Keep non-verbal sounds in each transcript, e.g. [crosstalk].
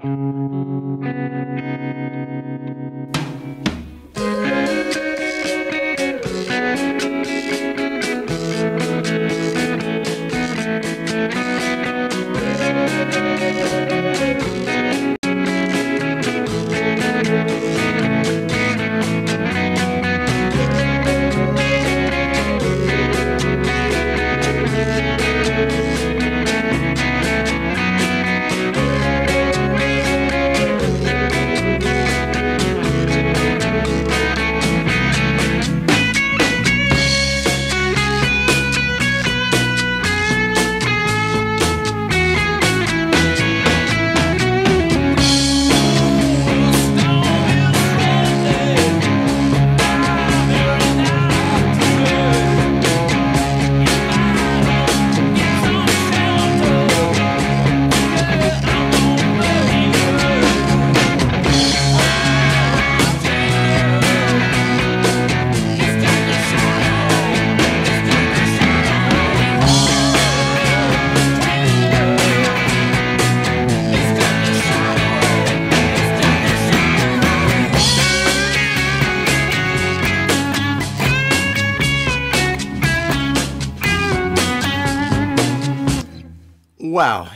Wow.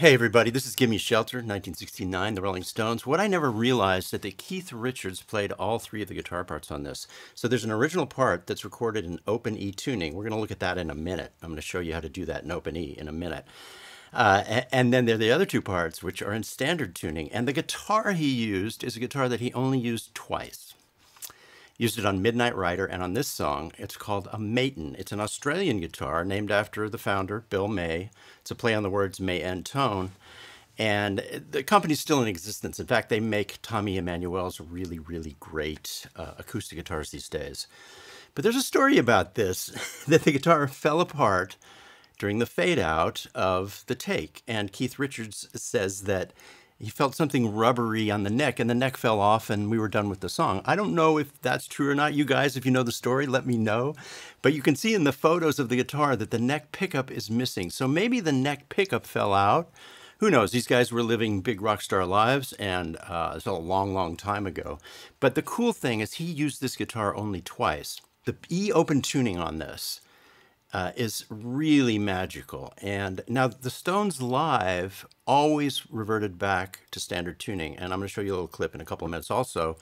Hey, everybody. This is Gimme Shelter, 1969, The Rolling Stones. What I never realized that that Keith Richards played all three of the guitar parts on this. So there's an original part that's recorded in open E tuning. We're going to look at that in a minute. I'm going to show you how to do that in open E in a minute. Uh, and then there are the other two parts, which are in standard tuning. And the guitar he used is a guitar that he only used twice used it on Midnight Rider, and on this song, it's called a Maton. It's an Australian guitar named after the founder, Bill May. It's a play on the words May and tone. And the company's still in existence. In fact, they make Tommy Emmanuel's really, really great uh, acoustic guitars these days. But there's a story about this [laughs] that the guitar fell apart during the fade out of the take. And Keith Richards says that he felt something rubbery on the neck and the neck fell off and we were done with the song. I don't know if that's true or not. You guys, if you know the story, let me know. But you can see in the photos of the guitar that the neck pickup is missing. So maybe the neck pickup fell out. Who knows? These guys were living big rock star lives and uh, it's a long, long time ago. But the cool thing is he used this guitar only twice. The E open tuning on this uh, is really magical. And now the Stones live always reverted back to standard tuning. And I'm going to show you a little clip in a couple of minutes also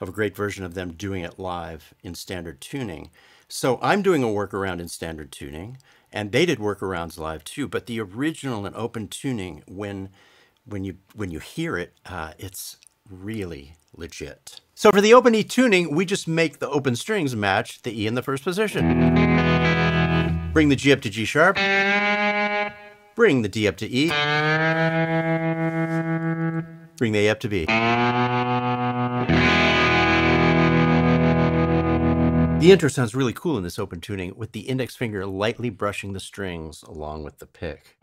of a great version of them doing it live in standard tuning. So I'm doing a workaround in standard tuning, and they did workarounds live too. But the original and open tuning, when when you when you hear it, uh, it's really legit. So for the open E tuning, we just make the open strings match the E in the first position. Bring the G up to G sharp. Bring the D up to E. Bring the A up to B. The intro sounds really cool in this open tuning with the index finger lightly brushing the strings along with the pick.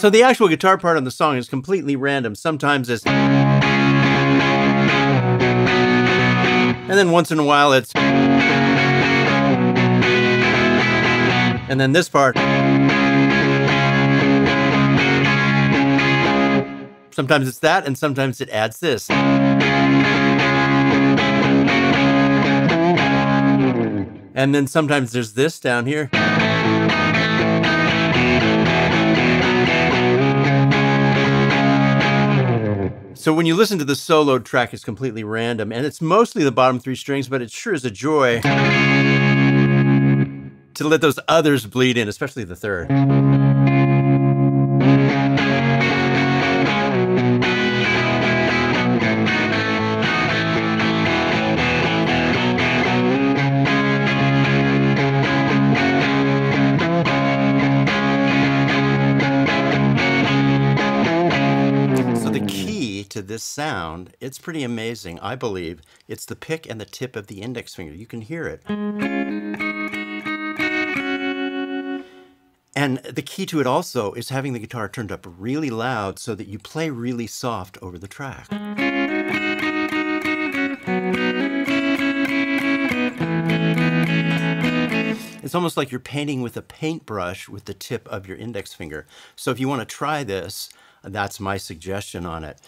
So the actual guitar part on the song is completely random. Sometimes it's. And then once in a while it's. And then this part. Sometimes it's that, and sometimes it adds this. And then sometimes there's this down here. So when you listen to the solo track, it's completely random, and it's mostly the bottom three strings, but it sure is a joy to let those others bleed in, especially the third. Sound, it's pretty amazing. I believe it's the pick and the tip of the index finger. You can hear it. And the key to it also is having the guitar turned up really loud so that you play really soft over the track. It's almost like you're painting with a paintbrush with the tip of your index finger. So if you want to try this, that's my suggestion on it.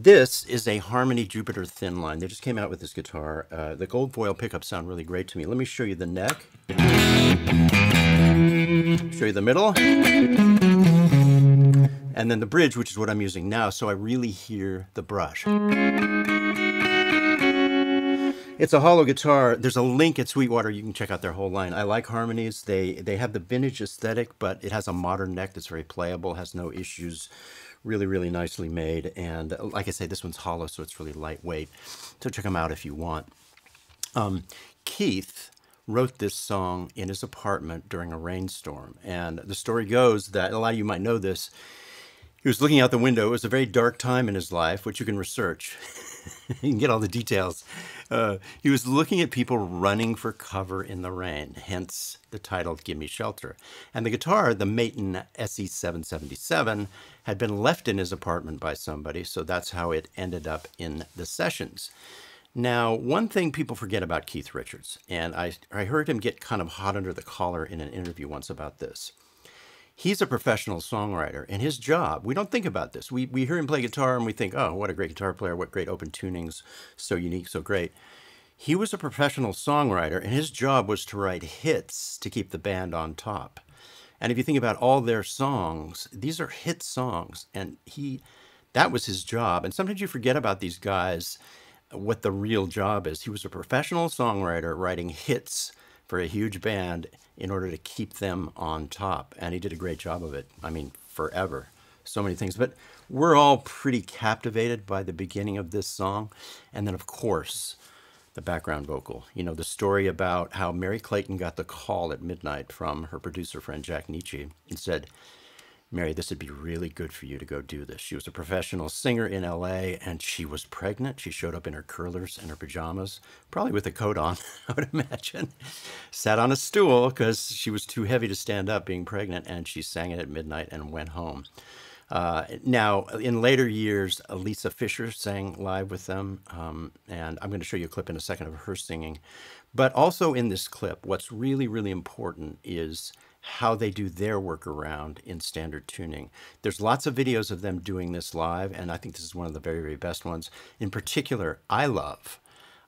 This is a Harmony Jupiter thin line. They just came out with this guitar. Uh, the gold foil pickups sound really great to me. Let me show you the neck. Show you the middle. And then the bridge, which is what I'm using now, so I really hear the brush. It's a hollow guitar. There's a link at Sweetwater. You can check out their whole line. I like harmonies. They they have the vintage aesthetic, but it has a modern neck that's very playable, has no issues. Really, really nicely made. And uh, like I say, this one's hollow, so it's really lightweight. So check them out if you want. Um, Keith wrote this song in his apartment during a rainstorm. And the story goes that a lot of you might know this. He was looking out the window. It was a very dark time in his life, which you can research. [laughs] you can get all the details. Uh, he was looking at people running for cover in the rain, hence the title Give Me Shelter. And the guitar, the Maton SE777, had been left in his apartment by somebody, so that's how it ended up in the sessions. Now, one thing people forget about Keith Richards, and I, I heard him get kind of hot under the collar in an interview once about this. He's a professional songwriter and his job we don't think about this. We, we hear him play guitar and we think oh what a great guitar player what great open tunings so unique so great. He was a professional songwriter and his job was to write hits to keep the band on top and if you think about all their songs these are hit songs and he that was his job and sometimes you forget about these guys what the real job is he was a professional songwriter writing hits for a huge band in order to keep them on top. And he did a great job of it. I mean, forever. So many things. But we're all pretty captivated by the beginning of this song. And then, of course, the background vocal. You know, the story about how Merry Clayton got the call at midnight from her producer friend Jack Nitzsche and said, Merry, this would be really good for you to go do this. She was a professional singer in LA and she was pregnant. She showed up in her curlers and her pajamas, probably with a coat on, [laughs] I would imagine. Sat on a stool because she was too heavy to stand up being pregnant and she sang it at midnight and went home. Uh, now, in later years, Lisa Fischer sang live with them, um, and I'm going to show you a clip in a second of her singing. But also in this clip, what's really, really important is how they do their workaround in standard tuning. There's lots of videos of them doing this live, and I think this is one of the very, very best ones. In particular, I love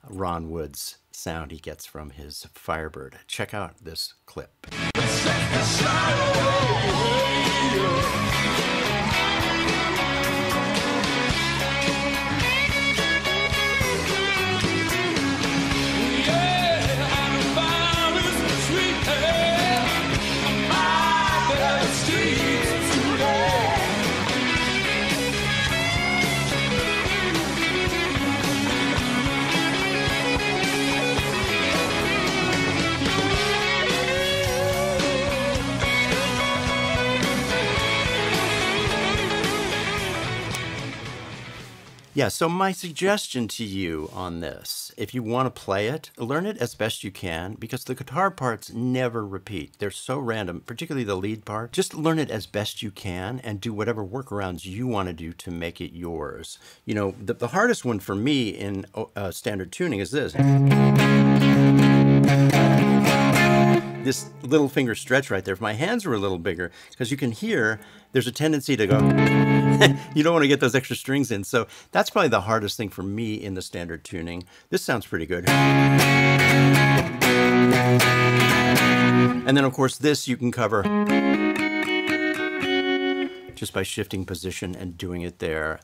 Ron Wood's sound he gets from his Firebird. Check out this clip. Yeah, so my suggestion to you on this, if you want to play it, learn it as best you can because the guitar parts never repeat. They're so random, particularly the lead part. Just learn it as best you can and do whatever workarounds you want to do to make it yours. You know, the, the hardest one for me in uh, standard tuning is this this little finger stretch right there, if my hands were a little bigger, because you can hear there's a tendency to go, [laughs] you don't want to get those extra strings in. So that's probably the hardest thing for me in the standard tuning. This sounds pretty good. And then of course this you can cover just by shifting position and doing it there.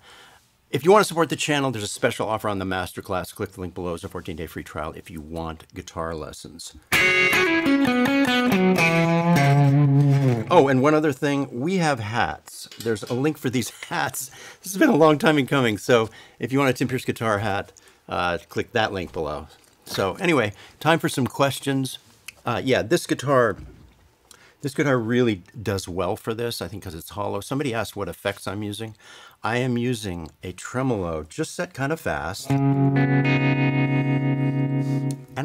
If you want to support the channel, there's a special offer on the masterclass. Click the link below. It's a 14-day free trial if you want guitar lessons. Oh, and one other thing, we have hats. There's a link for these [laughs] hats. This has been a long time in coming, so if you want a Tim Pierce guitar hat, uh, click that link below. So anyway, time for some questions. Uh, yeah, this guitar, this guitar really does well for this, I think because it's hollow. Somebody asked what effects I'm using. I am using a tremolo just set kind of fast.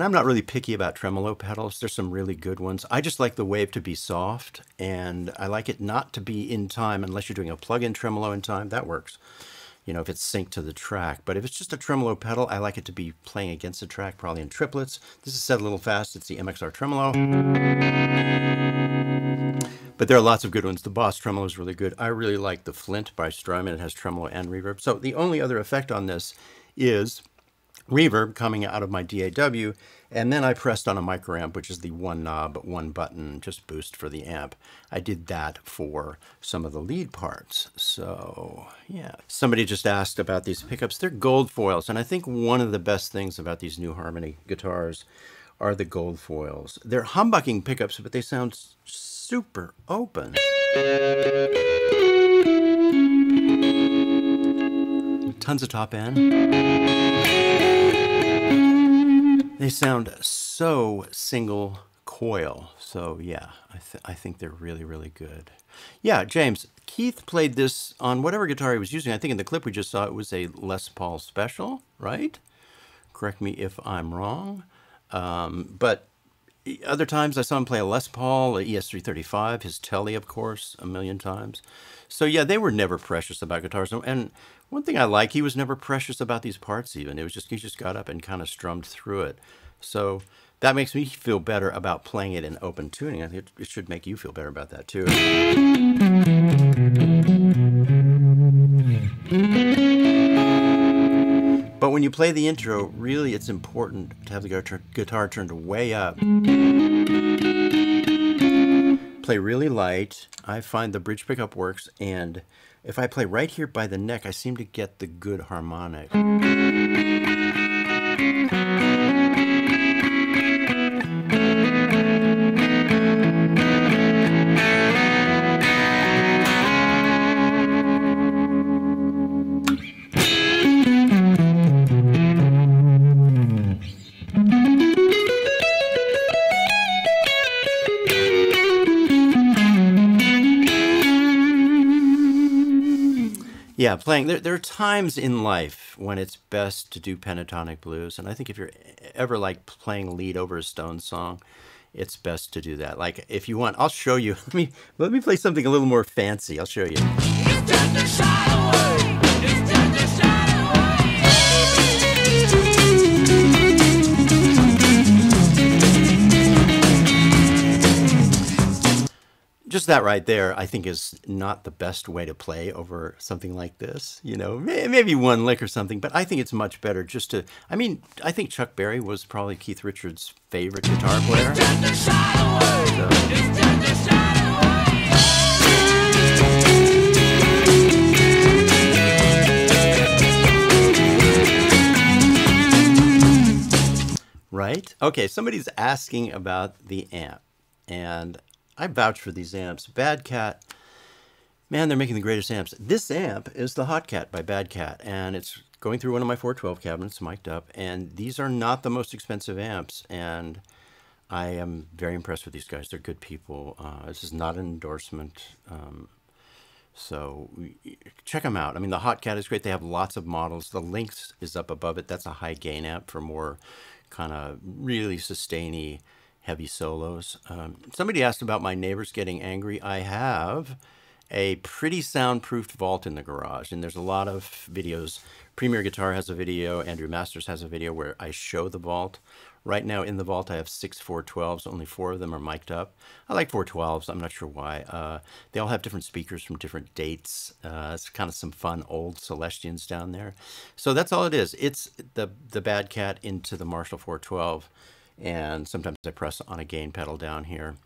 And I'm not really picky about tremolo pedals. There's some really good ones. I just like the wave to be soft, and I like it not to be in time unless you're doing a plug-in tremolo in time. That works, you know, if it's synced to the track. But if it's just a tremolo pedal, I like it to be playing against the track, probably in triplets. This is set a little fast. It's the MXR tremolo. But there are lots of good ones. The Boss tremolo is really good. I really like the Flint by Strymon. It has tremolo and reverb. So the only other effect on this is reverb coming out of my DAW, and then I pressed on a microamp, which is the one knob, one button, just boost for the amp. I did that for some of the lead parts. So yeah, somebody just asked about these pickups. They're gold foils, and I think one of the best things about these new Harmony guitars are the gold foils. They're humbucking pickups, but they sound super open. Tons of top end. They sound so single coil. So yeah, I, th I think they're really, really good. Yeah, James, Keith played this on whatever guitar he was using. I think in the clip we just saw it was a Les Paul Special, right? Correct me if I'm wrong. Um, but other times I saw him play a Les Paul, a ES335, his Telly, of course, a million times. So yeah, they were never precious about guitars. And one thing I like, he was never precious about these parts even. It was just, he just got up and kind of strummed through it. So that makes me feel better about playing it in open tuning. I think it should make you feel better about that too. But when you play the intro, really it's important to have the guitar, guitar turned way up. Play really light. I find the bridge pickup works, and if I play right here by the neck, I seem to get the good harmonic. Yeah, playing. There, there are times in life when it's best to do pentatonic blues, and I think if you're ever like playing lead over a Stone song, it's best to do that. Like if you want, I'll show you. [laughs] Let me let me play something a little more fancy. I'll show you. Just that right there, I think, is not the best way to play over something like this. You know, maybe one lick or something, but I think it's much better just to. I mean, I think Chuck Berry was probably Keith Richards' favorite guitar player. Right? Okay, somebody's asking about the amp. And I vouch for these amps. Bad Cat, man, they're making the greatest amps. This amp is the Hot Cat by Bad Cat, and it's going through one of my 412 cabinets, mic'd up, and these are not the most expensive amps, and I am very impressed with these guys. They're good people. Uh, this is not an endorsement. Um, so check them out. I mean, the Hot Cat is great. They have lots of models. The Lynx is up above it. That's a high gain amp for more kind of really sustainy heavy solos. Um, somebody asked about my neighbors getting angry. I have a pretty soundproofed vault in the garage, and there's a lot of videos. Premier Guitar has a video, Andrew Masters has a video where I show the vault. Right now in the vault, I have six 412s. Only four of them are mic'd up. I like 412s. I'm not sure why. Uh, they all have different speakers from different dates. Uh, it's kind of some fun old Celestions down there. So that's all it is. It's the, the Bad Cat into the Marshall 412 and sometimes I press on a gain pedal down here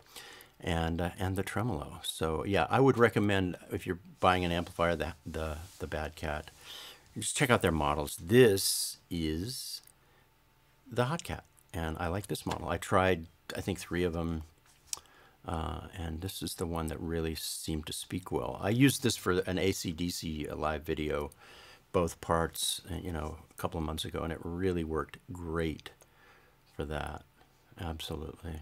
and uh, and the tremolo. So yeah, I would recommend if you're buying an amplifier the the the Bad Cat, just check out their models. This is the Hot Cat, and I like this model. I tried I think three of them. Uh, and this is the one that really seemed to speak well. I used this for an ACDC live video, both parts, you know, a couple of months ago, and it really worked great for that. Absolutely.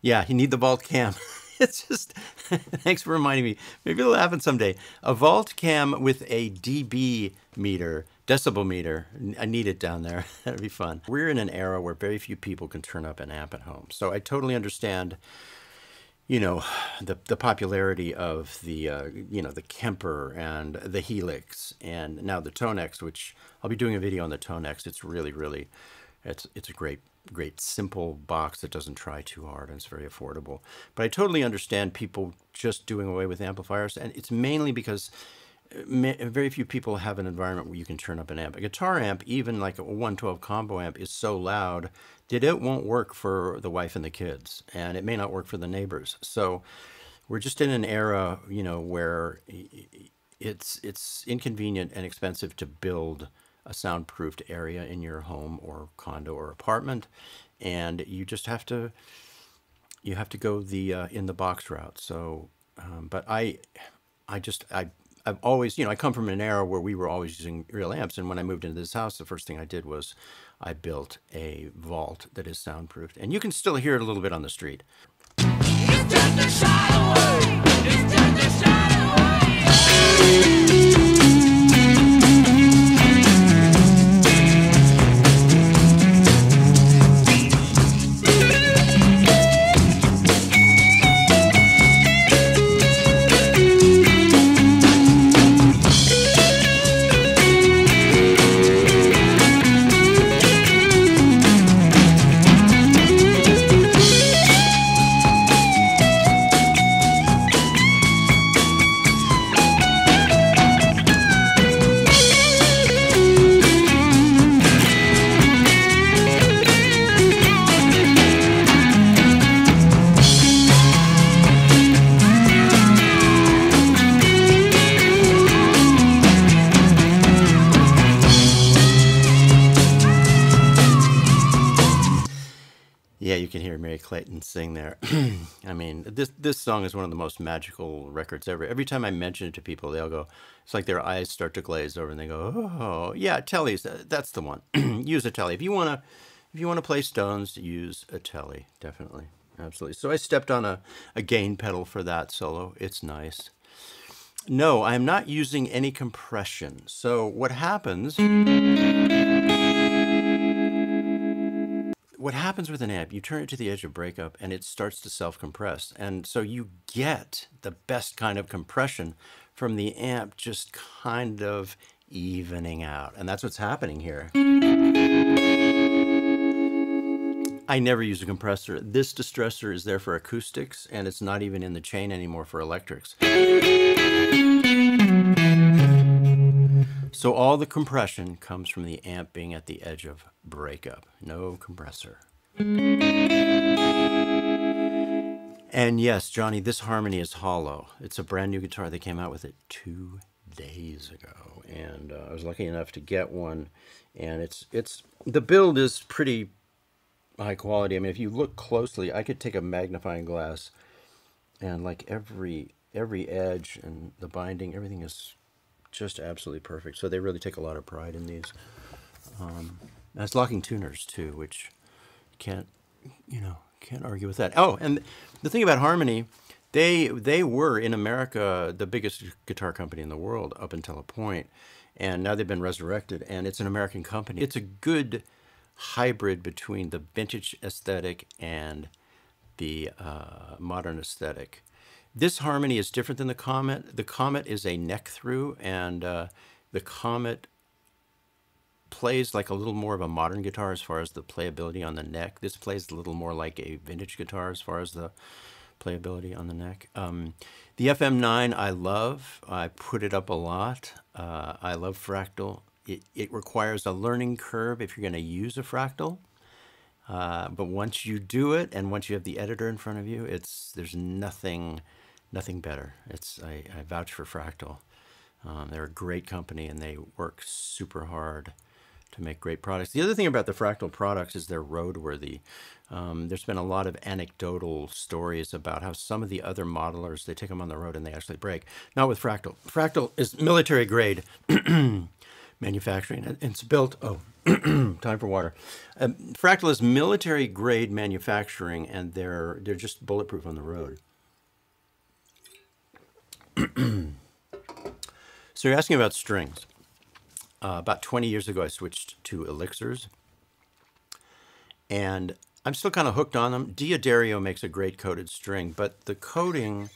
Yeah, you need the vault cam. [laughs] it's just, [laughs] thanks for reminding me. Maybe it'll happen someday. A vault cam with a dB meter, decibel meter. I need it down there. [laughs] That'd be fun. We're in an era where very few people can turn up an amp at home. So I totally understand you know, [sighs] the the popularity of the uh, you know the Kemper and the Helix and now the Tonex, which I'll be doing a video on the Tonex. It's really really, it's it's a great great simple box that doesn't try too hard and it's very affordable. But I totally understand people just doing away with amplifiers, and it's mainly because uh, very few people have an environment where you can turn up an amp. A guitar amp, even like a 112 combo amp, is so loud that it won't work for the wife and the kids, and it may not work for the neighbors. So we're just in an era, you know, where it's it's inconvenient and expensive to build a soundproofed area in your home or condo or apartment, and you just have to you have to go the uh, in the box route. So, um, but I I just I I've always, you know, I come from an era where we were always using real amps. And when I moved into this house, the first thing I did was I built a vault that is soundproofed. And you can still hear it a little bit on the street. You can hear Merry Clayton sing there. [clears throat] I mean, this this song is one of the most magical records ever. Every time I mention it to people, they all go, it's like their eyes start to glaze over, and they go, "Oh, yeah, Telly's that's the one. [clears throat] use a Telly if you wanna if you wanna play Stones. Use a Telly, definitely, absolutely." So I stepped on a a gain pedal for that solo. It's nice. No, I'm not using any compression. So what happens? What happens with an amp, you turn it to the edge of breakup and it starts to self-compress. And so you get the best kind of compression from the amp just kind of evening out. And that's what's happening here. I never use a compressor. This distressor is there for acoustics and it's not even in the chain anymore for electrics. So all the compression comes from the amp being at the edge of breakup. No compressor. And yes, Johnny, this harmony is hollow. It's a brand new guitar. They came out with it two days ago, and uh, I was lucky enough to get one. And it's it's the build is pretty high quality. I mean, if you look closely, I could take a magnifying glass and like every every edge and the binding, everything is just absolutely perfect. So they really take a lot of pride in these. Um, that's locking tuners too, which can't you know can't argue with that. Oh, and the thing about Harmony, they they were in America the biggest guitar company in the world up until a point, and now they've been resurrected, and it's an American company. It's a good hybrid between the vintage aesthetic and the uh, modern aesthetic. This harmony is different than the Comet. The Comet is a neck through, and uh, the Comet plays like a little more of a modern guitar as far as the playability on the neck. This plays a little more like a vintage guitar as far as the playability on the neck. Um, the FM9 I love. I put it up a lot. Uh, I love Fractal. It, it requires a learning curve if you're going to use a Fractal. Uh, but once you do it and once you have the editor in front of you, it's there's nothing nothing better. It's I, I vouch for Fractal. Um, they're a great company and they work super hard to make great products. The other thing about the Fractal products is they're roadworthy. Um, there's been a lot of anecdotal stories about how some of the other modelers, they take them on the road and they actually break. Not with Fractal. Fractal is military grade [clears throat] manufacturing. And it's built, oh, [clears throat] Time for water. Um, Fractal is military grade manufacturing, and they're they're just bulletproof on the road. [clears throat] so you're asking about strings. Uh, about 20 years ago, I switched to elixirs, and I'm still kind of hooked on them. D'Addario makes a great coated string, but the coating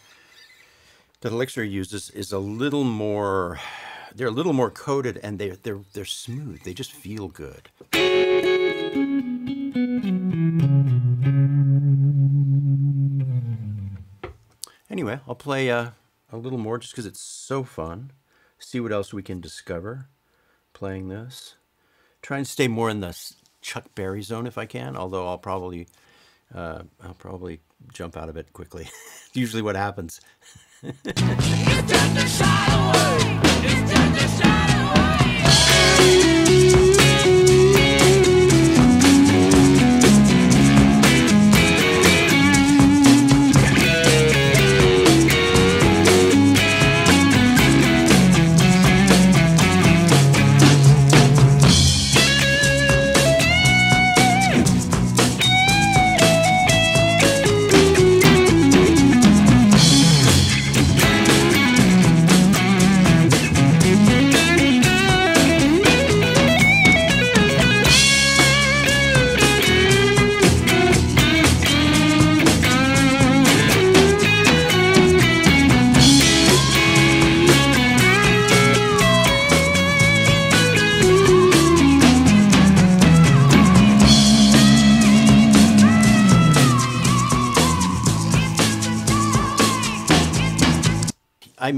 that Elixir uses is a little more they're a little more coated and they're they're they're smooth. They just feel good. Anyway, I'll play uh, a little more just because it's so fun. See what else we can discover playing this. Try and stay more in the Chuck Berry zone if I can, although I'll probably uh, I'll probably jump out of it quickly. [laughs] Usually what happens. [laughs]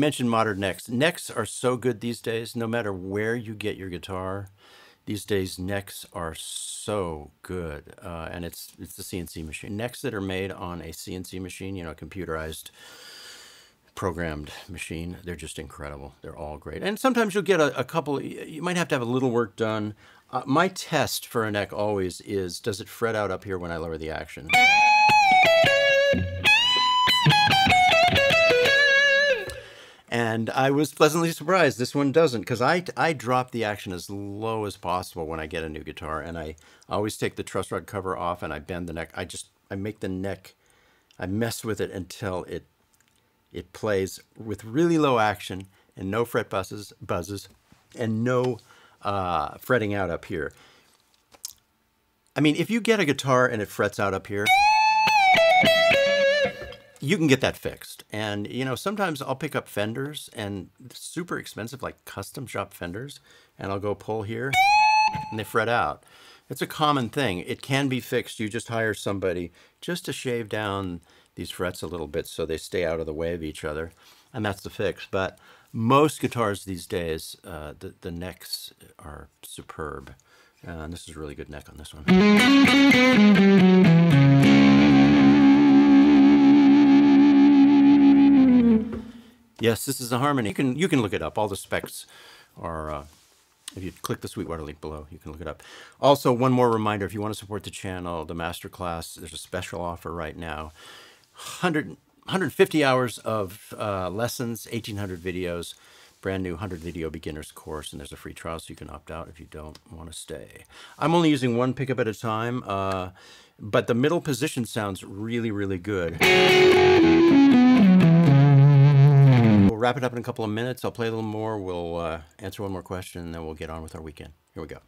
mentioned modern necks. Necks are so good these days, no matter where you get your guitar. These days, necks are so good, uh, and it's it's the CNC machine. Necks that are made on a CNC machine, you know, a computerized, programmed machine, they're just incredible. They're all great. And sometimes you'll get a, a couple, you might have to have a little work done. Uh, my test for a neck always is, does it fret out up here when I lower the action? And I was pleasantly surprised this one doesn't because I, I drop the action as low as possible when I get a new guitar and I always take the truss rod cover off and I bend the neck. I just, I make the neck, I mess with it until it, it plays with really low action and no fret buzzes, buzzes and no uh, fretting out up here. I mean, if you get a guitar and it frets out up here, you can get that fixed. And, you know, sometimes I'll pick up fenders and super expensive, like custom shop fenders, and I'll go pull here and they fret out. It's a common thing. It can be fixed. You just hire somebody just to shave down these frets a little bit so they stay out of the way of each other. And that's the fix. But most guitars these days, uh, the, the necks are superb. and this is a really good neck on this one. Yes, this is a Harmony. You can you can look it up. All the specs are. Uh, if you click the Sweetwater link below, you can look it up. Also, one more reminder: if you want to support the channel, the masterclass, there's a special offer right now. 100, 150 hours of uh, lessons, 1,800 videos, brand new 100 video beginners course, and there's a free trial, so you can opt out if you don't want to stay. I'm only using one pickup at a time, uh, but the middle position sounds really, really good. We'll wrap it up in a couple of minutes. I'll play a little more. We'll uh, answer one more question, and then we'll get on with our weekend. Here we go.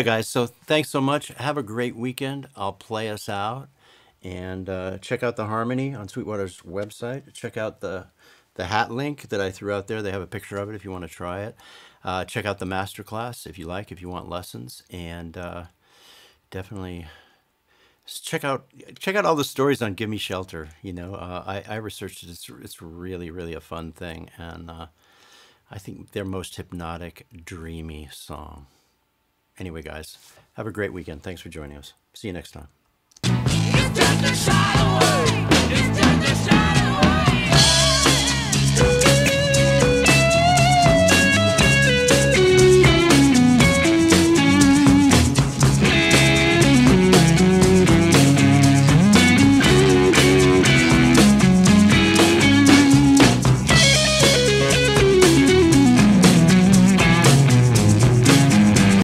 Yeah, guys. So thanks so much. Have a great weekend. I'll play us out and uh, check out the harmony on Sweetwater's website. Check out the the hat link that I threw out there. They have a picture of it if you want to try it. Uh, check out the masterclass if you like, if you want lessons, and uh, definitely check out check out all the stories on Give Me Shelter. You know, uh, I, I researched it. It's, it's really really a fun thing, and uh, I think their most hypnotic, dreamy song. Anyway, guys, have a great weekend. Thanks for joining us. See you next time.